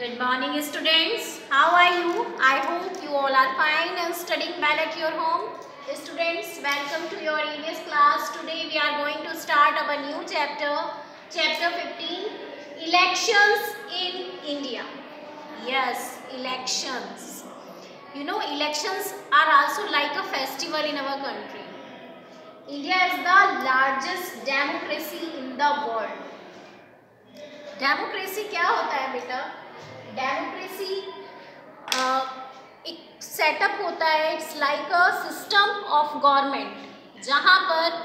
Good morning students. How are you? I hope you all are fine and studying well at your home. Students, welcome to your EVS class. Today we are going to start our new chapter, chapter 15, elections in India. Yes, elections. You know, elections are also like a festival in our country. India is the largest democracy in the world. Democracy क्या होता है बेटा democracy एक setup होता है it's like a system of government जहाँ पर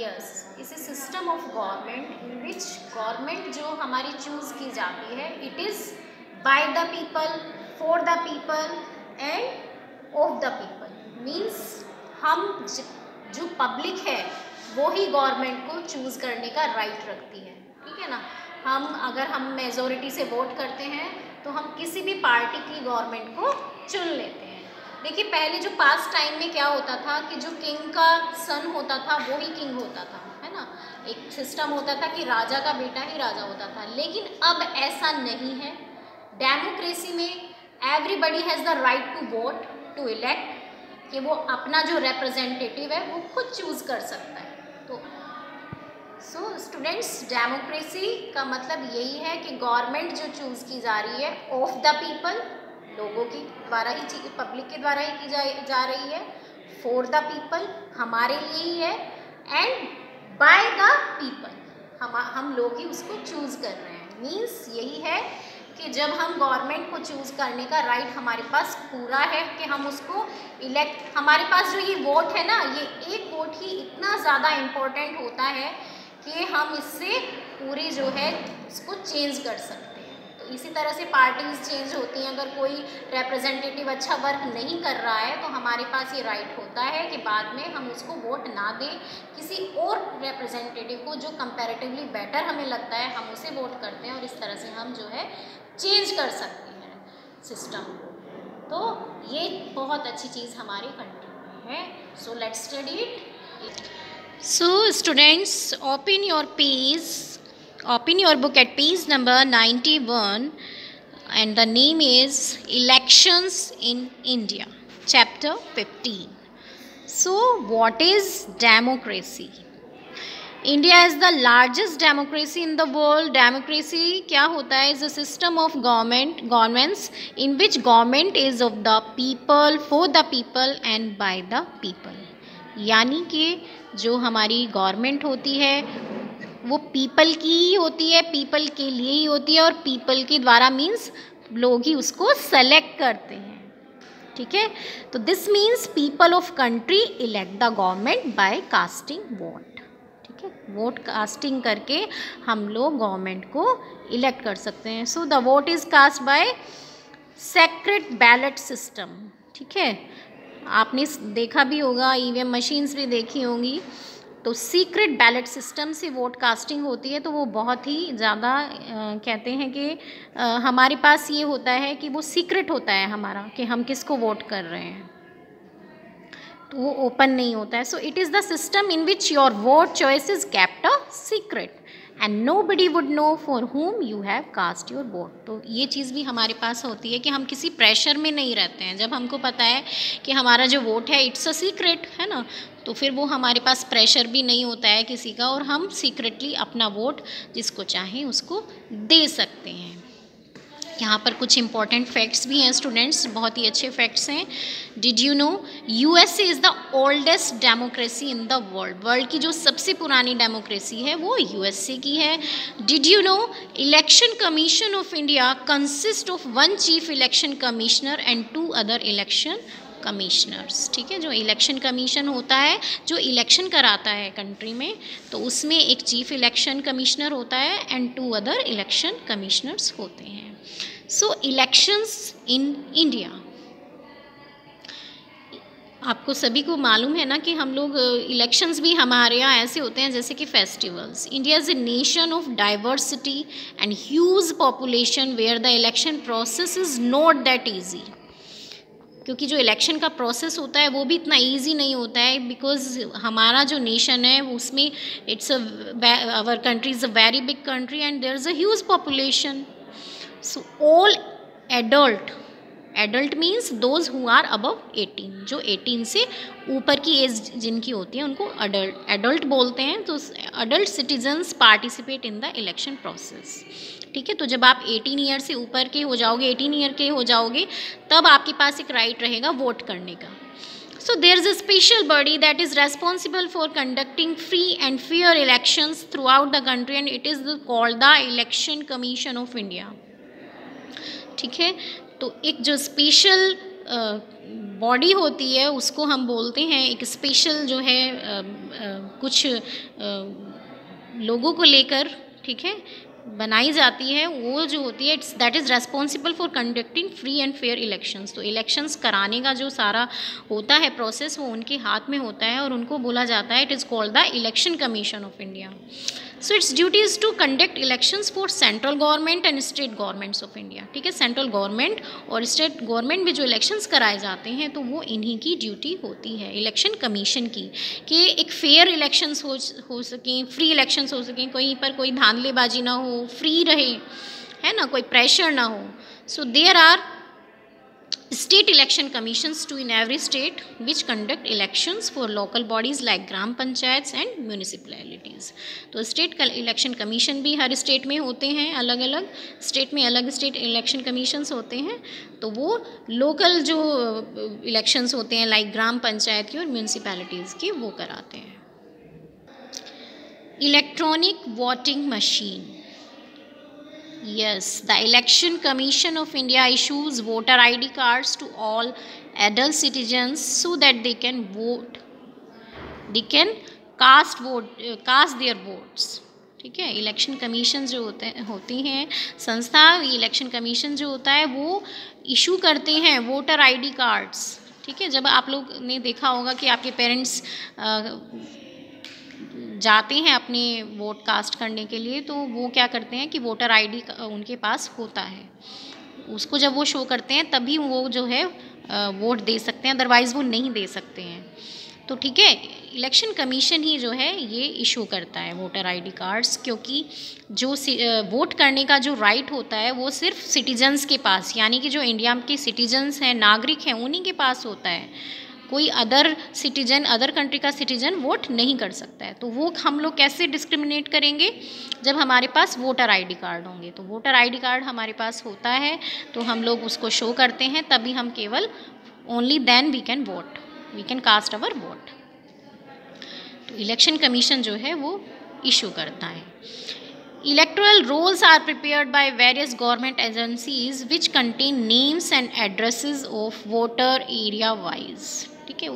yes इस system of government in which government जो हमारी चूज़ की जाती है it is by the people for the people and of the people means हम जो पब्लिक है, वो ही गवर्नमेंट को चूज़ करने का राइट रखती है। ठीक है ना? हम अगर हम मेजोरिटी से वोट करते हैं तो हम किसी भी पार्टी की गवर्नमेंट को चुन लेते हैं। देखिए, पहले जो पास्ट टाइम में क्या होता था कि जो किंग का सन होता था, वो ही किंग होता था, है ना? एक सिस्टम होता था कि राजा का बेटा ही राजा होता था। लेकिन अब ऐसा नहीं है। डेमोक्रेसी में everybody has the right to vote to elect कि वो अपना जो रिप्रेजेंटेटिव है, वो खुद चूज़ कर सकता है। तो सो स्टूडेंट्स डेमोक्रेसी का मतलब यही है कि गवर्नमेंट जो चूज़ की जा रही है ऑफ़ द पीपल लोगों की द्वारा ही पब्लिक के द्वारा ही की जा, जा रही है फॉर द पीपल हमारे लिए ही है एंड बाय द पीपल हम हम लोग ही उसको चूज़ कर रहे हैं। मीन्स यही है कि जब हम गवर्नमेंट को चूज़ करने का राइट हमारे पास पूरा है कि हम उसको इलेक्ट हमारे पास जो ये वोट है ना ये एक वोट ही इतना ज़्यादा इम्पोर्टेंट होता है कि हम इससे पूरी जो है, इसको चेंज कर सकते हैं। तो इसी तरह से पार्टीज़ चेंज होती हैं। अगर कोई रिप्रेजेंटेटिव अच्छा वर्क नहीं कर रहा है तो हमारे पास ये राइट होता है कि बाद में हम उसको वोट ना दें। किसी और रिप्रेजेंटेटिव को जो कंपैरेटिवली बेटर हमें लगता है, हम उसे वोट करते हैं और इस तरह से हम जो है चेंज कर सकते हैं सिस्टम को। तो ये बहुत अच्छी चीज़ हमारी कंट्री में है। So let study it students open your page open your book at page number ninety one and the name is elections in india, chapter 15 so, what is democracy? India is the largest democracy in the world democracy क्या होता है is a system of government governments in which government is of the people for the people and by the people यानी कि जो हमारी government होती है, वो पीपल की ही होती है, पीपल के लिए ही होती है और पीपल के द्वारा मीन्स लोग ही उसको सेलेक्ट करते हैं। ठीक है? तो this means people of country elect the government by casting vote ठीक है? वोट कास्टिंग करके हम लोग गवर्नमेंट को इलेक्ट कर सकते हैं। So the vote is cast by secret ballot system ठीक है? आपने देखा भी होगा ईवीएम मशीन्स भी देखी होंगी। तो सीक्रेट बैलेट सिस्टम से वोट कास्टिंग होती है तो वो बहुत ही ज़्यादा कहते हैं कि आ, हमारे पास ये होता है कि वो सीक्रेट होता है हमारा कि हम किसको वोट कर रहे हैं। तो वो ओपन नहीं होता है। So it is the system in which your vote choice is kept a secret and nobody would know for whom you have cast your vote तो ये चीज़ भी हमारे पास होती है कि हम किसी प्रेशर में नहीं रहते हैं। जब हमको पता है कि हमारा जो वोट है इट्स अ सीक्रेट है ना? तो फिर वो हमारे पास प्रेशर भी नहीं होता है किसी का और हम सीक्रेटली अपना वोट जिसको चाहें उसको दे सकते हैं। यहाँ पर कुछ इंपॉर्टेंट फैक्ट्स भी हैं स्टूडेंट्स बहुत ही अच्छे फैक्ट्स हैं। Did you know you USA is the oldest democracy in the world world की जो सबसे पुरानी डेमोक्रेसी है, वो यूएसए की है। Did you know election commission of India consist of one chief election commissioner and two other election commissioners ठीक है, जो इलेक्शन कमीशन होता है, जो इलेक्शन कराता है कंट्री में तो उसमें एक चीफ इलेक्शन कमिश्नर होता है and two other election commissioners होते हैं। सो इलेक्शंस इन इंडिया आपको सभी को मालूम है ना कि हम लोग इलेक्शंस भी हमारे यहाँ ऐसे होते हैं जैसे कि festivals India is a nation of diversity and huge population where the election process is not that easy क्योंकि जो इलेक्शन का प्रोसेस होता है, वो भी इतना इजी नहीं होता है बिकॉज़ हमारा जो नेशन है, उसमें it's our country is a very big country and there is a huge population so all adult adult means those who are above 18 जो 18 से ऊपर की एज जिनकी होती है, उनको अडल्ट एडल्ट बोलते हैं तो adult citizens participate in the election process ठीक है? तो जब आप 18 ईयर से ऊपर के हो जाओगे 18 ईयर के हो जाओगे, तब आपके पास एक राइट right रहेगा वोट करने का. So there is a special body that is responsible for conducting free and fair elections throughout the country and it is called the election commission of India ठीक है? तो एक जो स्पेशल बॉडी होती है उसको हम बोलते हैं एक स्पेशल जो है आ, आ, कुछ आ, लोगों को लेकर ठीक है? बनाई जाती है, वो जो होती है it's that is responsible for conducting free and fair elections तो इलेक्शंस कराने का जो सारा होता है प्रोसेस वो उनके हाथ में होता है और उनको बोला जाता है it is called the election commission of India so its duty is to conduct elections for central government and state governments of India ठीक है सेंट्रल गवर्नमेंट और स्टेट गवर्नमेंट में जो इलेक्शंस कराए जाते हैं तो वो इन्हीं की ड्यूटी होती है इलेक्शन कमीशन की, कि एक फेयर इलेक्शंस हो हो सकें फ्री इलेक्शंस हो सकें, कहीं पर कोई धांधलेबाजी ना हो फ्री रहे, है ना, कोई प्रेशर ना हो। So there are state election commissions to in every state which conduct elections for local bodies like gram panchayats and municipalities. तो स्टेट इलेक्शन कमीशन भी हर स्टेट में होते हैं अलग अलग स्टेट में अलग स्टेट इलेक्शन कमीशंस होते हैं। तो वो लोकल जो इलेक्शंस होते हैं लाइक ग्राम पंचायत की और म्यूनसिपैलिटीज़ की, वो कराते हैं। Electronic voting machine Yes, the Election Commission of India issues voter ID cards to all adult citizens so that they can vote. They can cast vote, uh, cast their votes. ठीक है election commission जो होते होती हैं संस्था election commission जो होता है वो इशू करते हैं वोटर आईडी कार्ड्स ठीक है जब आप लोग ने देखा होगा कि आपके पेरेंट्स जाते हैं अपने वोट कास्ट करने के लिए तो वो क्या करते हैं कि वोटर आईडी उनके पास होता है। उसको जब वो शो करते हैं, तभी वो जो है वोट दे सकते हैं अदरवाइज़ वो नहीं दे सकते हैं। तो ठीक है इलेक्शन कमीशन ही जो है, ये इशू करता है वोटर आईडी कार्ड्स क्योंकि जो वोट करने का जो राइट होता है, वो सिर्फ़ सिटीजन्स के पास, यानी कि जो इंडिया के सिटीजन्स हैं, नागरिक हैं, उन्हीं के पास होता है। कोई अदर सिटीजन अदर कंट्री का सिटीजन वोट नहीं कर सकता है। तो वो हम लोग कैसे डिस्क्रिमिनेट करेंगे? जब हमारे पास वोटर आईडी कार्ड होंगे। तो वोटर आईडी कार्ड हमारे पास होता है तो हम लोग उसको शो करते हैं, तभी हम केवल only then we can vote we can cast our vote तो इलेक्शन कमीशन जो है, वो इशू करता है। Electoral rolls are prepared by various government agencies which contain names and addresses of voter area wise. ठीक है?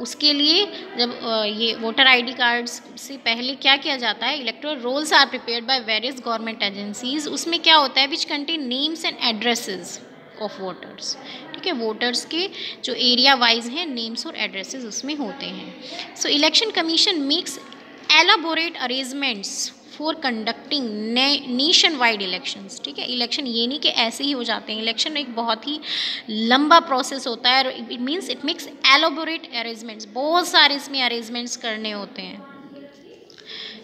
उसके लिए जब ये वोटर आईडी कार्ड्स से पहले क्या किया जाता है? Electoral rolls are prepared by various government agencies उसमें क्या होता है? Which contain names and addresses of voters ठीक है? वोटर्स के जो एरिया वाइज हैं नेम्स और एड्रेसेस उसमें होते हैं. So election commission makes elaborate arrangements for conducting nationwide elections ठीक है? इलेक्शन ये नहीं कि ऐसे ही हो जाते हैं। इलेक्शन एक बहुत ही लंबा प्रोसेस होता है और it means it makes elaborate arrangements बहुत सारे इसमें अरेंजमेंट्स करने होते हैं।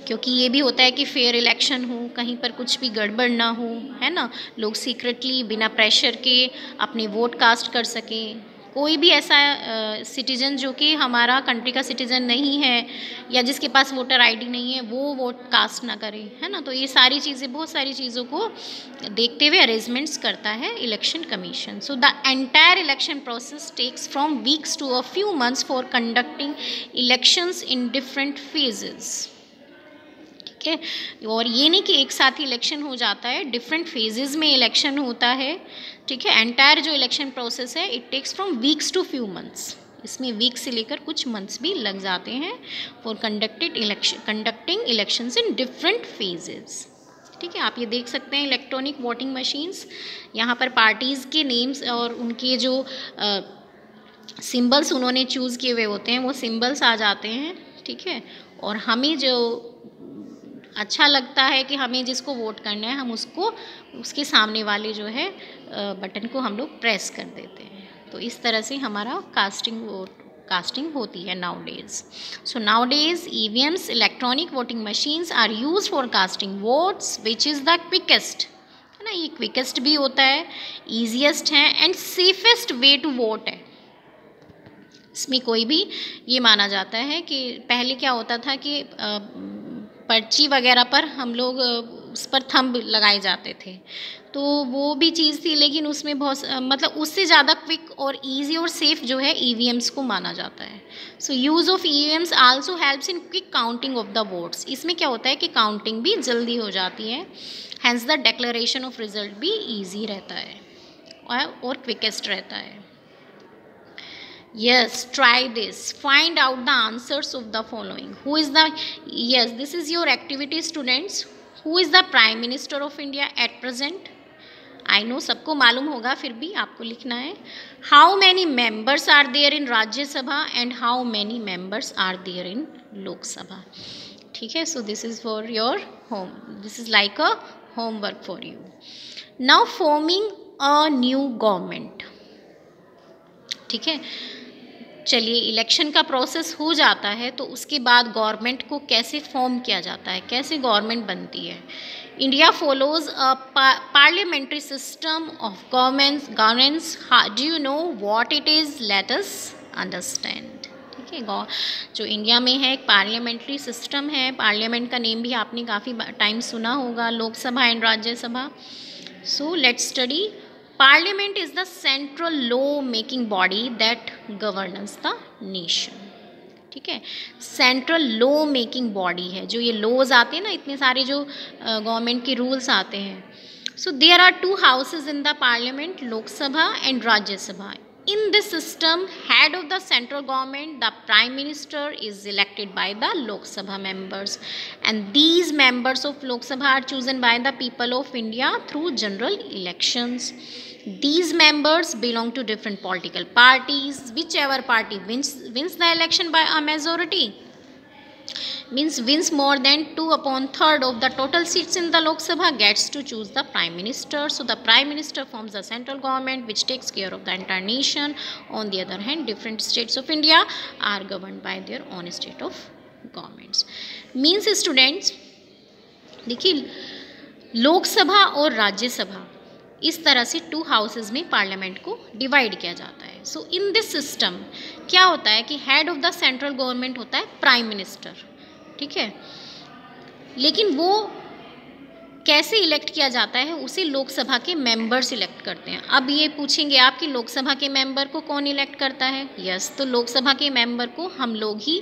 क्योंकि ये भी होता है कि फेयर इलेक्शन हो, कहीं पर कुछ भी गड़बड़ ना हो, है ना? लोग सीक्रेटली बिना प्रेशर के अपने वोट कास्ट कर सकें। कोई भी ऐसा सिटीज़न जो कि हमारा कंट्री का सिटीज़न नहीं है या जिसके पास वोटर आईडी नहीं है, वो वोट कास्ट ना करे, है ना? तो ये सारी चीज़ें, बहुत सारी चीज़ों को देखते हुए अरेंजमेंट्स करता है election commission so the entire election process takes from weeks to a few months for conducting elections in different phases ठीक है? और ये नहीं कि एक साथ ही इलेक्शन हो जाता है डिफरेंट फेजेस में इलेक्शन होता है ठीक है एंटायर जो इलेक्शन प्रोसेस है it takes from weeks to few months इसमें वीक से लेकर कुछ मंथ्स भी लग जाते हैं for conducted election conducting elections in different phases ठीक है, आप ये देख सकते हैं इलेक्ट्रॉनिक वोटिंग मशीन्स यहाँ पर पार्टीज़ के नेम्स और उनके जो सिंबल्स उन्होंने चूज़ किए हुए होते हैं, वो सिंबल्स आ जाते हैं, ठीक है? और हमें जो अच्छा लगता है कि हमें जिसको वोट करना है, हम उसको, उसके सामने वाले जो है बटन को हम लोग प्रेस कर देते हैं। तो इस तरह से हमारा कास्टिंग वोट, कास्टिंग होती है nowadays so nowadays EVMs electronic voting machines are use for casting votes which is the quickest है ना? ये क्विकेस्ट भी होता है ईजिएस्ट है and safest way to vote है। इसमें कोई भी ये माना जाता है कि पहले क्या होता था कि पर्ची वगैरह पर हम लोग उस पर थंब लगाए जाते थे। तो वो भी चीज़ थी, लेकिन उसमें बहुत मतलब उससे ज़्यादा क्विक और इजी और सेफ़ जो है ई को माना जाता है। So, use of EVMs also helps in quick counting of the votes. इसमें क्या होता है कि काउंटिंग भी जल्दी हो जाती है, hence the declaration of result भी ईजी रहता है और क्विकेस्ट रहता है। yes try this find out the answers of the following who is the yes this is your activity students who is the prime minister of india at present I know सबको मालूम होगा फिर भी आपको लिखना है how many members are there in Rajya Sabha and how many members are there in Lok Sabha ठीक है so this is for your home this is like a homework for you now forming a new government ठीक है चलिए election का process हो जाता है तो उसके बाद गवर्नमेंट को कैसे फॉर्म किया जाता है, कैसे गवर्नमेंट बनती है? India follows a parliamentary system of government governance do you know what it is let's understand ठीक है जो इंडिया में है, एक पार्लियामेंट्री सिस्टम है. पार्लियामेंट का नेम भी आपने काफ़ी टाइम सुना होगा, Lok Sabha and Rajya Sabha. So let study parliament is the central law making body that governance the nation ठीक है? सेंट्रल लॉ मेकिंग बॉडी है। जो ये लॉज आते हैं ना, इतने सारे जो गवर्नमेंट के रूल्स आते हैं। So there are two houses in the parliament Lok Sabha and Rajya Sabha in this system head of the central government the prime minister is elected by the Lok Sabha members and these members of Lok Sabha are chosen by the people of India through general elections these members belong to different political parties whichever party wins wins the election by a majority means wins more than 2 upon third of the total seats in the Lok Sabha gets to choose the Prime Minister. So the Prime Minister forms the central government which takes care of the entire nation. On the other hand, different states of India are governed by their own state of governments. Means students, देखिए लोकसभा और राज्यसभा इस तरह से two houses में parliament को divide किया जाता है। सो इन दिस सिस्टम क्या होता है कि head of the central government होता है प्राइम मिनिस्टर ठीक है? लेकिन वो कैसे इलेक्ट किया जाता है, उसे लोकसभा के मेंबर इलेक्ट करते हैं। अब ये पूछेंगे आप कि लोकसभा के मेंबर को कौन इलेक्ट करता है? यस तो लोकसभा के मेंबर को हम लोग ही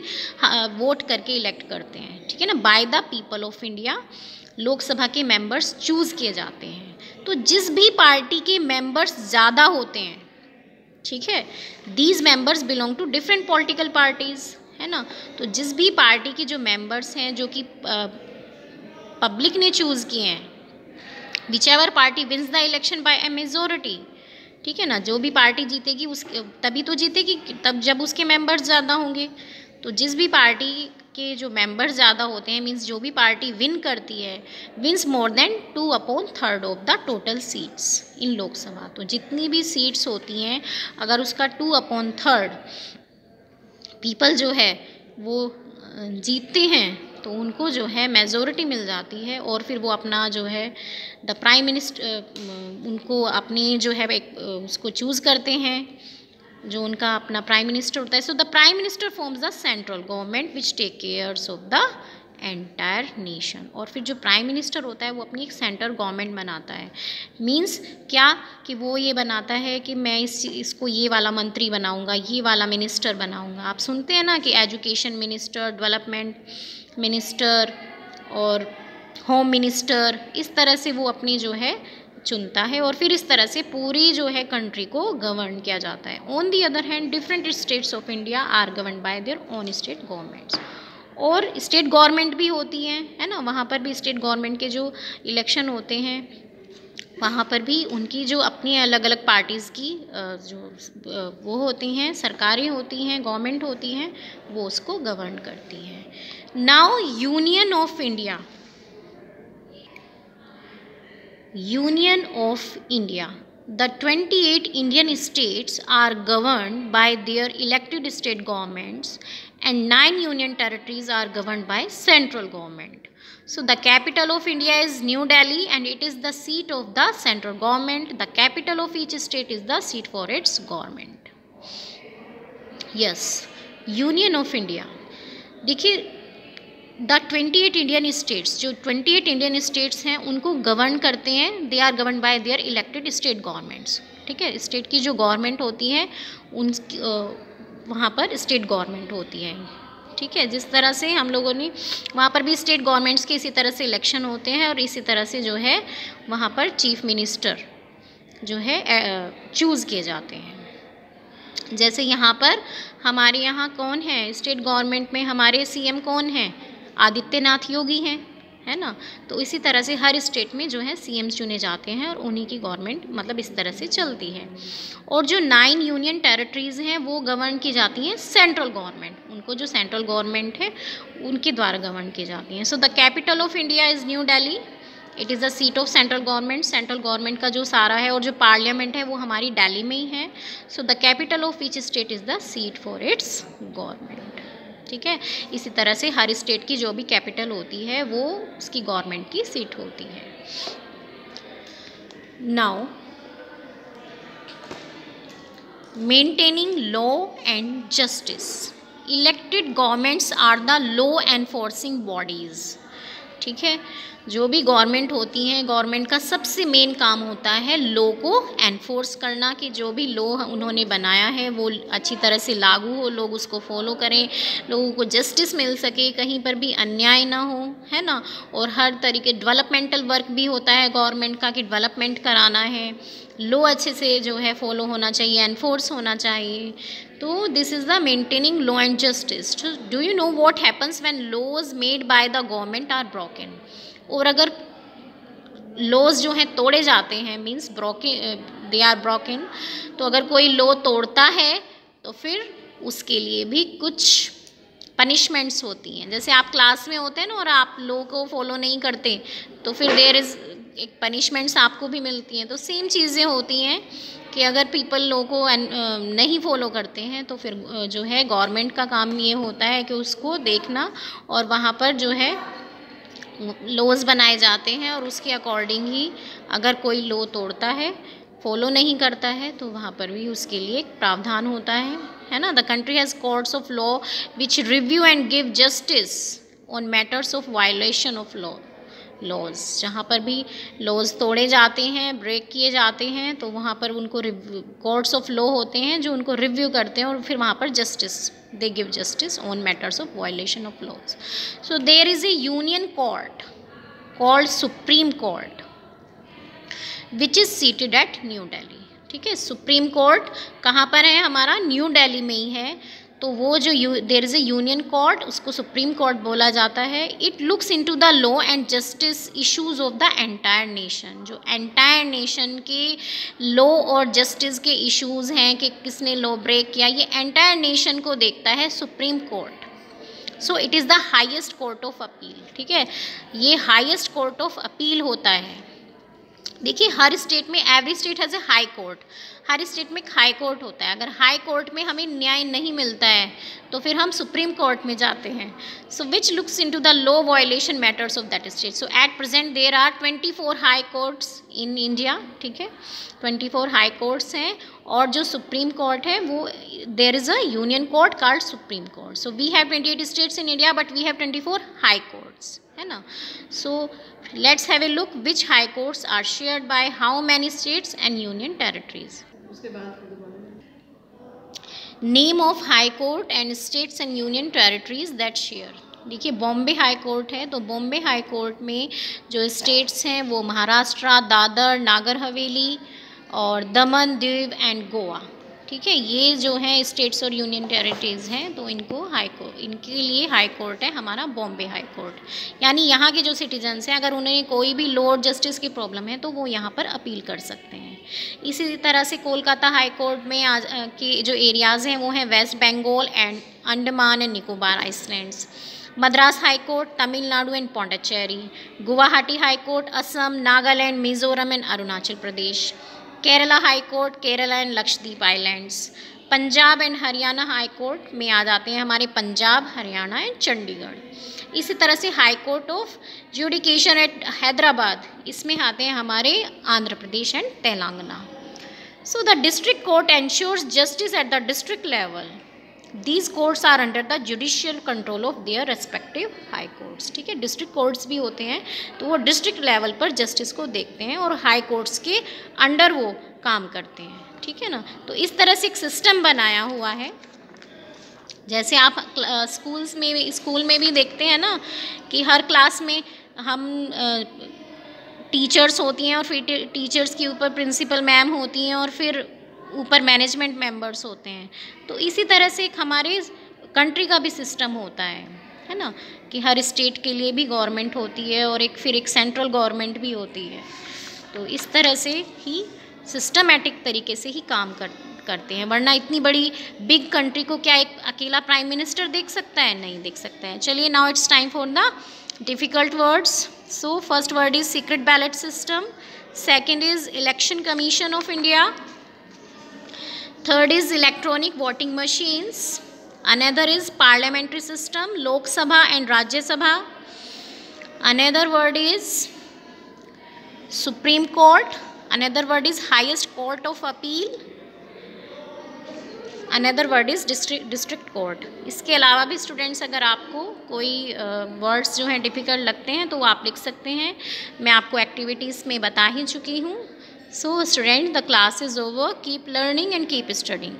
वोट करके इलेक्ट करते हैं, ठीक है ना? By the people of India Lok Sabha के मेंबर्स चूज़ किए जाते हैं। तो जिस भी पार्टी के मेंबर्स ज़्यादा होते हैं, ठीक है? These members belong to different political parties है ना? तो जिस भी पार्टी के जो मेंबर्स हैं, जो कि पब्लिक ने चूज़ किए हैं whichever party wins the election by a majority ठीक है ना? जो भी पार्टी जीतेगी उस तभी तो जीतेगी, तब जब उसके मेंबर्स ज़्यादा होंगे। तो जिस भी पार्टी के जो मेंबर्स ज़्यादा होते हैं मीन्स जो भी पार्टी विन करती है wins more than two upon third of the total seats in Lok Sabha तो जितनी भी सीट्स होती हैं, अगर उसका टू अपॉन थर्ड पीपल जो है, वो जीतते हैं तो उनको जो है मेजोरिटी मिल जाती है और फिर वो अपना जो है द प्राइम मिनिस्टर उनको अपनी जो है, एक उसको चूज़ करते हैं। जो उनका अपना प्राइम मिनिस्टर होता है. So the prime minister forms the central government which take cares of the entire nation और फिर जो प्राइम मिनिस्टर होता है, वो अपनी एक सेंटर गवर्नमेंट बनाता है. मींस क्या? कि वो ये बनाता है कि मैं इस इसको ये वाला मंत्री बनाऊँगा, ये वाला मिनिस्टर बनाऊँगा. आप सुनते हैं ना कि एजुकेशन मिनिस्टर डेवलपमेंट मिनिस्टर और होम मिनिस्टर इस तरह से वो अपनी जो है चुनता है और फिर इस तरह से पूरी जो है कंट्री को गवर्न किया जाता है। On the other hand different states of India are govern by their own state governments और स्टेट गवर्नमेंट भी होती हैं, है ना? वहाँ पर भी स्टेट गवर्नमेंट के जो इलेक्शन होते हैं, वहाँ पर भी उनकी जो अपनी अलग अलग पार्टीज़ की जो वो होती हैं, सरकारें होती हैं गवर्नमेंट होती हैं, वो उसको गवर्न करती हैं। Now union of India Union of India the 28 Indian states are governed by their elected state governments and 9 union territories are governed by central government. So the capital of India is New Delhi and it is the seat of the central government. The capital of each state is the seat for its government. Yes, Union of India. देखिए the twenty eight Indian states, जो twenty eight Indian states हैं, उनको govern करते हैं। They are govern by their elected state governments ठीक है? State की जो गवर्नमेंट होती है उन वहाँ पर स्टेट गवर्नमेंट होती है। ठीक है? जिस तरह से हम लोगों ने, वहाँ पर भी स्टेट गवर्नमेंट्स के इसी तरह से इलेक्शन होते हैं और इसी तरह से जो है, वहाँ पर चीफ मिनिस्टर जो है चूज़ किए जाते हैं। जैसे यहाँ पर हमारे यहाँ कौन है? स्टेट गवर्नमेंट में हमारे सीएम कौन हैं? आदित्यनाथ योगी हैं, है ना? तो इसी तरह से हर स्टेट में जो है सीएम चुने जाते हैं और उन्हीं की गवर्नमेंट मतलब इस तरह से चलती है। और जो नाइन यूनियन टेरिटरीज़ हैं, वो गवर्न की जाती हैं सेंट्रल गवर्नमेंट उनको जो सेंट्रल गवर्नमेंट है, उनके द्वारा गवर्न की जाती हैं। So the capital of India is New Delhi it is the seat of central government central government का जो सारा है और जो पार्लियामेंट है, वो हमारी दिल्ली में ही है। So the capital of each state is the seat for its government ठीक है? इसी तरह से हर स्टेट की जो भी कैपिटल होती है, वो उसकी गवर्नमेंट की सीट होती है। Now maintaining law and justice elected governments are the law enforcing bodies ठीक है? जो भी गवर्नमेंट होती हैं गवर्नमेंट का सबसे मेन काम होता है लॉ को एनफोर्स करना कि जो भी लॉ उन्होंने बनाया है, वो अच्छी तरह से लागू हो, लोग उसको फॉलो करें, लोगों को जस्टिस मिल सके, कहीं पर भी अन्याय ना हो, है ना? और हर तरीके डेवलपमेंटल वर्क भी होता है गवर्नमेंट का कि डेवलपमेंट कराना है। लो अच्छे से जो है फॉलो होना चाहिए एनफोर्स होना चाहिए। तो this is the maintaining law and justice do you know what happens when laws made by the government are broken और अगर लॉज जो हैं तोड़े जाते हैं means broken they are broken तो अगर कोई लॉ तोड़ता है तो फिर उसके लिए भी कुछ पनिशमेंट्स होती हैं। जैसे आप क्लास में होते हैं ना और आप लॉ को फॉलो नहीं करते तो फिर देर इज़ एक पनिशमेंट्स आपको भी मिलती हैं तो सेम चीज़ें होती हैं कि अगर पीपल लो को नहीं फॉलो करते हैं तो फिर जो है गवर्नमेंट का काम ये होता है कि उसको देखना और वहाँ पर जो है लॉज बनाए जाते हैं और उसके अकॉर्डिंग ही अगर कोई लॉ तोड़ता है फॉलो नहीं करता है तो वहाँ पर भी उसके लिए एक प्रावधान होता है है ना? The country has courts of law which review and give justice on matters of violation of law laws जहाँ पर भी लॉज तोड़े जाते हैं ब्रेक किए जाते हैं तो वहाँ पर उनको कोर्ट्स ऑफ़ लॉ होते हैं जो उनको रिव्यू करते हैं और फिर वहाँ पर justice they give justice on matters of violation of laws so there is a union court called supreme court which is seated at New Delhi ठीक है? सुप्रीम कोर्ट कहाँ पर है? हमारा न्यू डेली में ही है। तो वो जो there is a union court उसको सुप्रीम कोर्ट बोला जाता है। It looks into the law and justice issues of the entire nation जो एंटायर नेशन के लॉ और जस्टिस के इश्यूज़ हैं कि किसने लॉ ब्रेक किया, ये एंटायर नेशन को देखता है supreme court so it is the highest court of appeal ठीक है? ये हाइस्ट कोर्ट ऑफ़ अपील होता है। देखिए, हर स्टेट में every state has a high court her state में हाई कोर्ट होता है। अगर हाई कोर्ट में हमें न्याय नहीं मिलता है तो फिर हम सुप्रीम कोर्ट में जाते हैं। So which looks into the law violation matters of that state so at present there are twenty four high courts in India ठीक है? ट्वेंटी फोर हाई कोर्ट्स हैं और जो सुप्रीम कोर्ट है वो there is a union court called supreme court so we have twenty eight states in India but we have twenty four high courts है ना so let's have a look which high courts are shared by how many states and union territories name of high court and states and union territories that share देखिए, Bombay high court है तो Bombay high court में जो states हैं वो महाराष्ट्र, दादर, नागर हवेली और दमन, Diu and Goa. ठीक है, ये जो है स्टेट्स और यूनियन टेरिटरीज हैं तो इनको हाई कोर्ट इनके लिए हाई कोर्ट है हमारा बॉम्बे हाई कोर्ट। यानी यहाँ के जो सिटीजन्स हैं, अगर उन्हें कोई भी लॉ जस्टिस की प्रॉब्लम है तो वो यहाँ पर अपील कर सकते हैं। इसी तरह से कोलकाता हाई कोर्ट में आज के जो एरियाज़ हैं, वो हैं West Bengal and Andaman and Nicobar islands. Madras high court Tamil Nadu and Pondicherry Guwahati high court Assam, Nagaland, Mizoram and Arunachal Pradesh, Kerala high court Kerala and Lakshadweep islands Punjab and Haryana high court में आ जाते हैं हमारे Punjab, Haryana and Chandigarh. इसी तरह से high court of judicature at Hyderabad, इसमें आते हैं हमारे Andhra Pradesh and Telangana. So the district court ensures justice at the district level these courts are under the judicial control of their respective high courts ठीक है? District courts भी होते हैं तो वो डिस्ट्रिक्ट लेवल पर जस्टिस को देखते हैं और हाई कोर्ट्स के अंडर वो काम करते हैं। ठीक है ना? तो इस तरह से एक सिस्टम बनाया हुआ है। जैसे आप स्कूल्स में भी स्कूल में भी देखते हैं ना कि हर क्लास में हम टीचर्स होती हैं और फिर टीचर्स के ऊपर प्रिंसिपल मैम होती हैं और फिर ऊपर मैनेजमेंट मेंबर्स होते हैं। तो इसी तरह से एक हमारे कंट्री का भी सिस्टम होता है है ना? कि हर स्टेट के लिए भी गवर्नमेंट होती है और एक फिर एक सेंट्रल गवर्नमेंट भी होती है। तो इस तरह से ही सिस्टमेटिक तरीके से ही काम कर, करते हैं। वरना इतनी बड़ी बिग कंट्री को क्या एक अकेला प्राइम मिनिस्टर देख सकता है? नहीं देख सकता है। चलिए now it's time for the difficult words so first word is secret ballot system second is election commission of third is electronic voting machines another is parliamentary system Lok Sabha and Rajya Sabha another word is supreme court another word is highest court of appeal. Another word is district district court इसके अलावा भी students अगर आपको कोई words जो हैं difficult लगते हैं तो वो आप लिख सकते हैं। मैं आपको एक्टिविटीज़ में बता ही चुकी हूँ। So student, the class is over. Keep learning and keep studying.